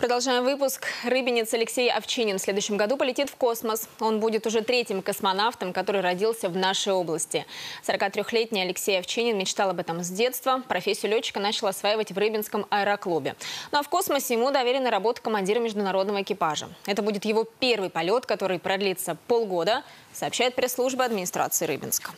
Продолжаем выпуск. Рыбинец Алексей Овчинин в следующем году полетит в космос. Он будет уже третьим космонавтом, который родился в нашей области. 43-летний Алексей Овчинин мечтал об этом с детства. Профессию летчика начал осваивать в Рыбинском аэроклубе. Ну а в космосе ему доверена работа командира международного экипажа. Это будет его первый полет, который продлится полгода, сообщает пресс-служба администрации Рыбинска.